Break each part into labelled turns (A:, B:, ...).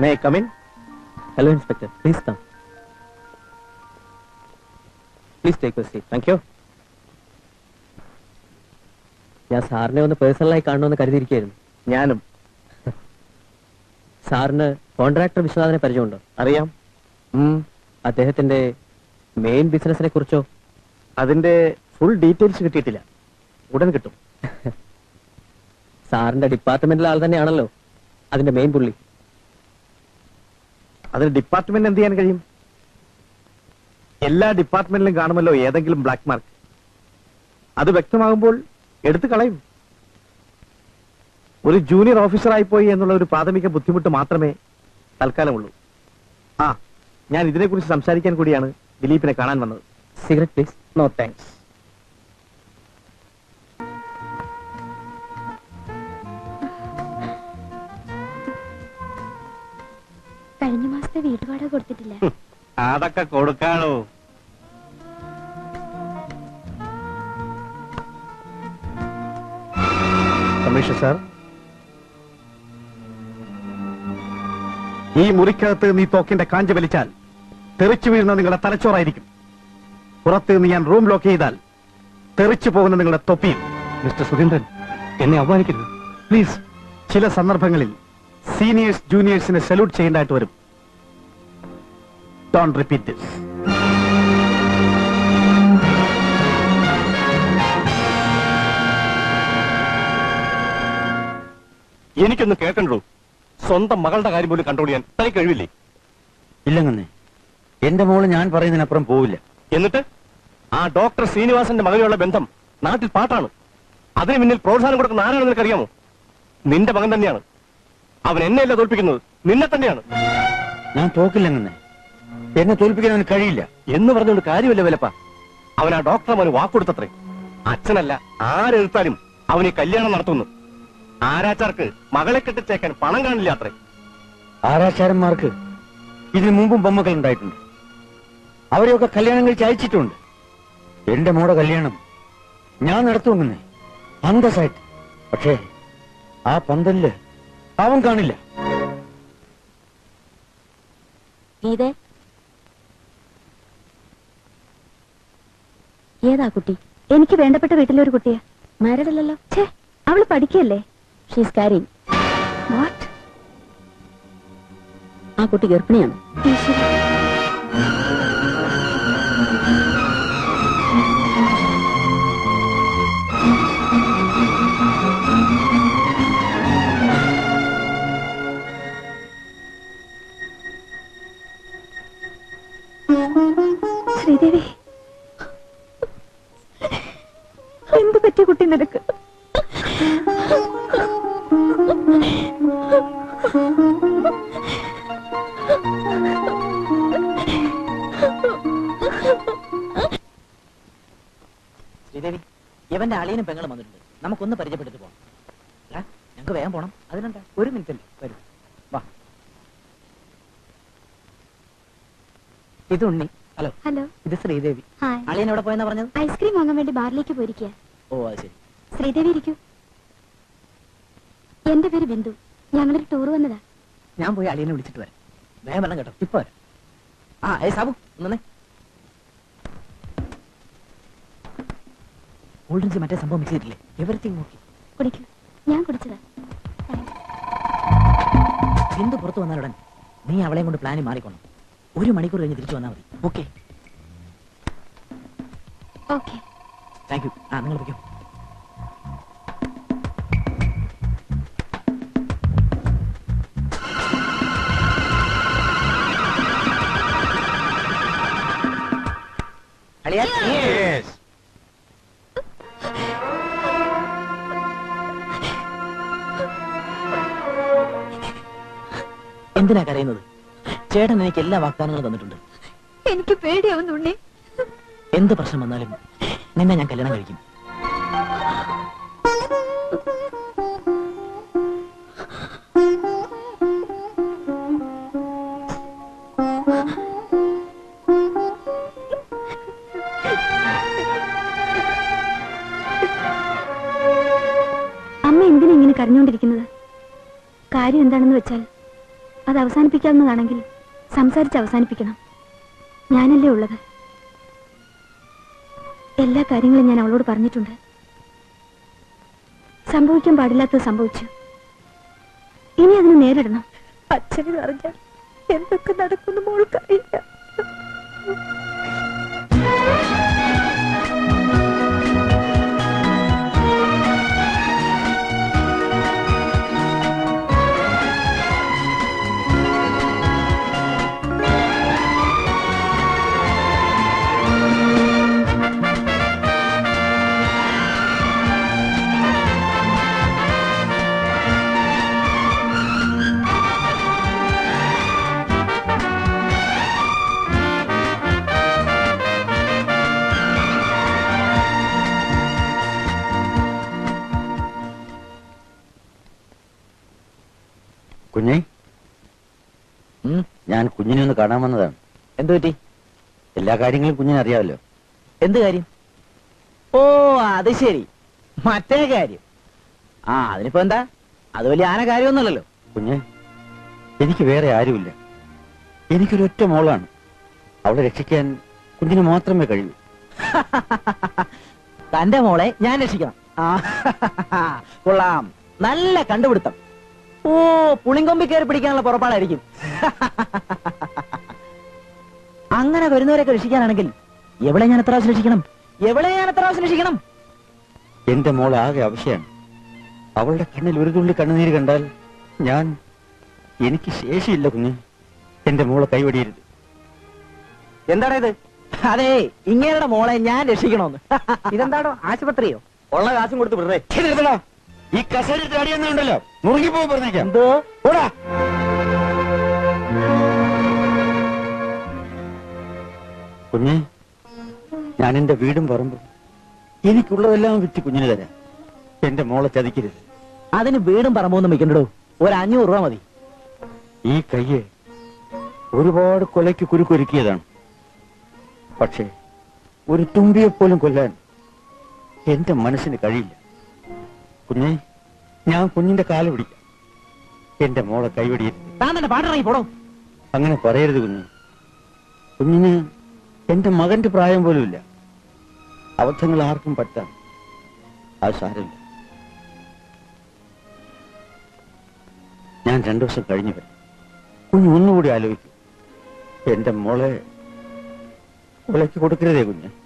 A: May come in
B: hello inspector please come please take seat
A: thank you
B: ഞാൻ സാറിനെ ഒന്ന് പേഴ്സണലായി കാണണമെന്ന് കരുതിയിരിക്കുകയായിരുന്നു.
A: ഞാനും.
B: സാറിന് കോൺട്രാക്ടർ വിശ്വനാഥനെ പരിചയമുണ്ടോ?
A: അറിയാം.
B: അദ്ദേഹത്തിന്റെ മെയിൻ ബിസിനസിനെ കുറിച്ചോ?
A: അതിന്റെ ഫുൾ ഡീറ്റെയിൽസ് കിട്ടിയിട്ടില്ല. ഉടൻ കിട്ടും.
B: സാറിന്റെ ഡിപ്പാർട്ട്മെന്റിലെ ആൾ തന്നെയാണല്ലോ അതിന്റെ മെയിൻ പുള്ളി.
A: അതിന് ഡിപ്പാർട്ട്മെന്റ് എന്ത് ചെയ്യാൻ കഴിയും? എല്ലാ ഡിപ്പാർട്ട്മെന്റിലും കാണുമല്ലോ ഏതെങ്കിലും ബ്ലാക്ക് മാർക്ക് അത് വ്യക്തമാകുമ്പോൾ എടുത്തു കളയും. ഒരു ജൂനിയർ ഓഫീസറായി പോയി എന്നുള്ള ഒരു പ്രാഥമിക ബുദ്ധിമുട്ട് മാത്രമേ തൽക്കാലമുള്ളൂ. ആ ഞാൻ ഇതിനെക്കുറിച്ച് സംസാരിക്കാൻ കൂടിയാണ് ദിലീപിനെ കാണാൻ വന്നത്.
B: സിഗരറ്റ് പ്ലീസ്
A: നോ താങ്ക്സ്
C: കഴിഞ്ഞ മാസത്തെ വീട്ടുപാട കൊടുത്തിട്ടില്ല.
A: അതൊക്കെ കൊടുക്കാണോ? Commissioner sir. ഈ മുറിക്കകത്ത് നീ തോക്കിന്റെ കാഞ്ച വലിച്ചാൽ തെറിച്ചു വീഴുന്ന നിങ്ങളുടെ തലച്ചോറായിരിക്കും. പുറത്ത് നിന്ന് ഞാൻ റൂം ലോക്ക് ചെയ്താൽ തെറിച്ചു പോകുന്ന നിങ്ങളുടെ തൊപ്പിയും. മിസ്റ്റർ സുധീന്ദ്രൻ എന്നെ അവമാനിക്കരുത് പ്ലീസ് ചില സന്ദർഭങ്ങളിൽ സീനിയേഴ്സ് ജൂനിയേഴ്സിനെ സല്യൂട്ട് ചെയ്യേണ്ടതായിട്ട് വരും. Don't repeat this.
D: എനിക്കൊന്ന് കേൾക്കണ്ടോ? സ്വന്തം മകളുടെ കാര്യം പോലും കൺട്രോൾ ചെയ്യാൻ തനിക്ക് കഴിവില്ലേ?
E: ഇല്ലങ്ങന്നെ. എന്റെ മോൾ ഞാൻ പറയുന്നതിനപ്പുറം പോവില്ല.
D: എന്നിട്ട്? ആ ഡോക്ടർ ശ്രീനിവാസന്റെ മകനുള്ള ബന്ധം നാട്ടിൽ പാട്ടാണ്. അതിന് മുന്നിൽ പ്രോത്സാഹനം കൊടുക്കുന്ന ആരാണെന്ന് നിനക്കറിയാമോ? നിന്റെ മകൻ തന്നെയാണ്. അവൻ എന്നെയല്ല തോൽപ്പിക്കുന്നത്? നിന്നെ തന്നെയാണ്.
E: ഞാൻ തോക്കില്ലെന്നേ എന്നെ തോൽപ്പിക്കാൻ അവന് കഴിയില്ല.
D: എന്ന് പറഞ്ഞുകൊണ്ട് കാര്യമല്ല വിലപ്പ അവൻ ആ ഡോക്ടർ അവന് വാക്കൊടുത്തത്രേ അച്ഛനല്ല ആരെടുത്താലും അവന് കല്യാണം നടത്തുന്നു. ആരാച്ചാർക്ക് മകളെ കെട്ടിച്ചേക്കാൻ പണം കാണില്ല അത്രേ.
E: ആരാചാരന്മാർക്ക് ഇതിനു മുമ്പും ബൊമ്മകൾ ഉണ്ടായിട്ടുണ്ട്. അവരെയൊക്കെ കല്യാണങ്ങൾ കഴിച്ച് അയച്ചിട്ടുണ്ട്. എന്റെ മോടെ കല്യാണം ഞാൻ നടത്തുമെന്നേ പന്തസായിട്ട് പക്ഷേ ആ പന്തലിൽ അവൻ കാണില്ല.
C: ഗീതേ ഏതാ കുട്ടി? എനിക്ക് വേണ്ടപ്പെട്ട വീട്ടിലെ ഒരു കുട്ടിയാ. മാരടല്ലല്ലോ. ഛേ അവൾ പഠിക്കല്ലേ? ഷീസ് കാരി വാട്ട് ആ കുട്ടി ഗർഭിണിയാണ്. പറ്റിയ കുട്ടി നിനക്ക്.
F: ശ്രീദേവി ഇവന്റെ അളിയനും പെങ്ങളും വന്നിട്ടുണ്ട്. നമുക്കൊന്ന് പരിചയപ്പെടുത്തു പോകാം ഞങ്ങൾക്ക് ഞങ്ങക്ക് വേഗം പോണം. അതിനെന്താ? ഒരു മിനിറ്റ് അല്ലേ വരും. വാ. ഇത് ഉണ്ണി. ഹലോ.
C: ഹലോ.
F: ഇത് ശ്രീദേവി.
C: ഹായ്.
F: അളിയൻ എവിടെ പോയെന്നാ പറഞ്ഞത്?
C: ഐസ്ക്രീം വാങ്ങാൻ വേണ്ടി ബാറിലേക്ക് പോയിരിക്കുക
F: ഓ അത് ശരി.
C: ശ്രീദേവി ഇരിക്കൂ. എന്റെ പേര് ബിന്ദു. ഞങ്ങളൊരു ടൂർ വന്നതാ.
F: ഞാൻ പോയി അളിയനെ വിളിച്ചിട്ട് വരാം. വേഗം വരണം കേട്ടോ. ഇപ്പൊ വരാം. ആ ഏ സാബു ഒന്നേ കൂൾ ഡ്രിങ്ക്സ് മറ്റേ സംഭവം മിക്സ് ചെയ്തിട്ടില്ലേ? എവറിത്തിങ് നോക്കി
C: കുടിക്കൂ. ഞാൻ കുടിച്ചതാ.
F: ബിന്ദു പുറത്തു വന്നാലുടൻ നീ അവളെയും കൊണ്ട് പ്ലാനിൽ മാറിക്കോണം. ഒരു മണിക്കൂർ കഴിഞ്ഞ് തിരിച്ചു വന്നാൽ മതി. Okay
C: okay
F: thank you. ആ നിങ്ങൾ വയ്ക്കൂ എന്തിനാ കരയുന്നത്? ചേട്ടൻ എനിക്ക് എല്ലാ വാഗ്ദാനങ്ങളും തന്നിട്ടുണ്ട്.
C: എനിക്ക് പേടിയാവുന്നുണ്ടേ
F: എന്ത് പ്രശ്നം വന്നാലും നിന്നെ ഞാൻ കല്യാണം കഴിക്കും.
C: അമ്മ എന്തിനാ ഇങ്ങനെ കരഞ്ഞുകൊണ്ടിരിക്കുന്നത് കാര്യം എന്താണെന്ന് വെച്ചാൽ അത് അവസാനിപ്പിക്കാവുന്നതാണെങ്കിൽ സംസാരിച്ച് അവസാനിപ്പിക്കണം. ഞാനല്ലേ ഉള്ളത്? എല്ലാ കാര്യങ്ങളും ഞാൻ അവളോട് പറഞ്ഞിട്ടുണ്ട്. സംഭവിക്കാൻ പാടില്ലാത്തത് സംഭവിച്ചു. ഇനി അതിന് നേരിടണം.
G: അച്ഛനെ അറിഞ്ഞാൽ എന്തൊക്കെ നടക്കുന്നു മോൾക്കറിയില്ല
E: ഞാൻ കുഞ്ഞിനെ ഒന്ന് കാണാൻ വന്നതാണ്.
F: എന്ത് പറ്റി?
E: എല്ലാ കാര്യങ്ങളും കുഞ്ഞിനെ അറിയാമല്ലോ.
F: എന്ത് കാര്യം? ഓ അത് ശരി. മറ്റേ കാര്യം. ആ അതിനിപ്പോ എന്താ? അത് വലിയ ആന കാര്യമൊന്നുമല്ലല്ലോ.
E: കുഞ്ഞ് എനിക്ക് വേറെ ആരുമില്ല. എനിക്കൊരൊറ്റ മോളാണ്. അവളെ രക്ഷിക്കാൻ കുഞ്ഞിന് മാത്രമേ കഴിയൂ.
F: തന്റെ മോളെ ഞാൻ രക്ഷിക്കണം. കൊള്ളാം. നല്ല കണ്ടുപിടുത്തം. ഓ പുളിങ്കൊമ്പി കയറി പിടിക്കാനുള്ള പുറപ്പാടായിരിക്കും. അങ്ങനെ വരുന്നവരൊക്കെ രക്ഷിക്കാനാണെങ്കിൽ എവിടെ ഞാൻ എത്ര പ്രാവശ്യം രക്ഷിക്കണം? എവിടെ ഞാൻ എത്ര പ്രാവശ്യം രക്ഷിക്കണം?
E: എന്റെ മോൾ ആകെ ആവശ്യമാണ് അവളുടെ കണ്ണിൽ ഒരു തുള്ളി കണ്ണുനീര് കണ്ടാൽ ഞാൻ എനിക്ക് ശേഷിയില്ല കുഞ്ഞ്. എന്റെ മോളെ കൈവടിയരുത്.
F: എന്താണ് ഇത് അതെ ഇങ്ങേരുടെ മോളെ ഞാൻ രക്ഷിക്കണോന്ന് ഇതെന്താണോ ആശുപത്രിയോ? ഉള്ള കാശും കൊടുത്ത് വിടറേ.
E: ഈ കസേര ചാടിയെന്നുണ്ടല്ലോ മുറുകിപ്പോ പറഞ്ഞേക്കാം.
F: എന്തോ?
E: ഓടാ. കുഞ്ഞെ ഞാൻ എന്റെ വീടും പറമ്പും എനിക്കുള്ളതെല്ലാം വിറ്റ് കുഞ്ഞിന് തരാം. എന്റെ മോളെ ചതിക്കരുത്.
F: അതിന് വീടും പറമ്പൊന്നും വെക്കണ്ടോ ഒരു അഞ്ഞൂറ് രൂപ മതി.
E: ഈ കയ്യെ ഒരുപാട് കൊലയ്ക്ക് കുരുക്കൊരുക്കിയതാണ്. പക്ഷേ ഒരു തുമ്പിയെ പോലും കൊല്ലാൻ എന്റെ മനസ്സിന് കഴിയില്ല. കുഞ്ഞെ ഞാൻ കുഞ്ഞിന്റെ കാൽ പിടിക്കാം. എന്റെ മോളെ കൈവടിയരുത്
F: താൻ തന്നെ പാട്ടിറങ്ങി പോടോ.
E: അങ്ങനെ പറയരുത് കുഞ്ഞു. കുഞ്ഞിന് എന്റെ മകന്റെ പ്രായം പോലുമില്ല. അബദ്ധങ്ങൾ ആർക്കും പറ്റാം അത് സാരമില്ല. ഞാൻ രണ്ടു ദിവസം കഴിഞ്ഞു വരും കുഞ്ഞ് ഒന്നുകൂടി ആലോചിക്കും. എന്റെ മോളെ കൊലയ്ക്ക് കൊടുക്കരുതേ കുഞ്ഞ്.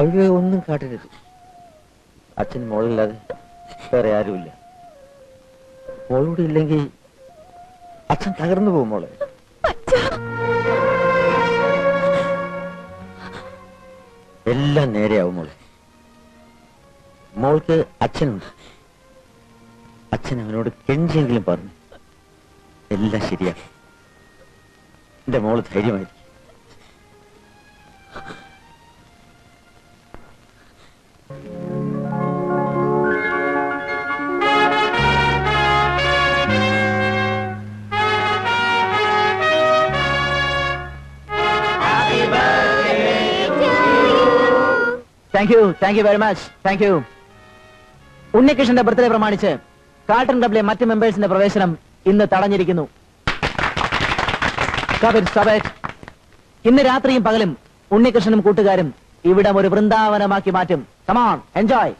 E: അവിവേകം ഒന്നും കാട്ടരുത്. അച്ഛൻ മോളില്ലാതെ വേറെ ആരുമില്ല. മോളൂടെ ഇല്ലെങ്കിൽ അച്ഛൻ തകർന്നു പോകും മോളെ. എല്ലാം നേരെയാവും മോളെ. മോൾക്ക് അച്ഛനുണ്ട്. അച്ഛൻ അവനോട് കെഞ്ചെങ്കിലും പറഞ്ഞു. എല്ലാം ശരിയാക്കും. എന്റെ മോൾ ധൈര്യമായിരിക്കും.
F: Thank you thank you very much thank you ഉണ്ണികൃഷ്ണന്റെ birthday പ്രമാണിച്ച് കാർട്ടൺ ക്ലബിലെ മറ്റ് മെമ്പേഴ്സിന്റെ പ്രവേശനം ഇന്ന് തടഞ്ഞിരിക്കുന്നു. ഇന്ന് രാത്രിയും പകലും ഉണ്ണികൃഷ്ണനും കൂട്ടുകാരും ഇവിടം ഒരു വൃന്ദാവനമാക്കി മാറ്റും. Come on enjoy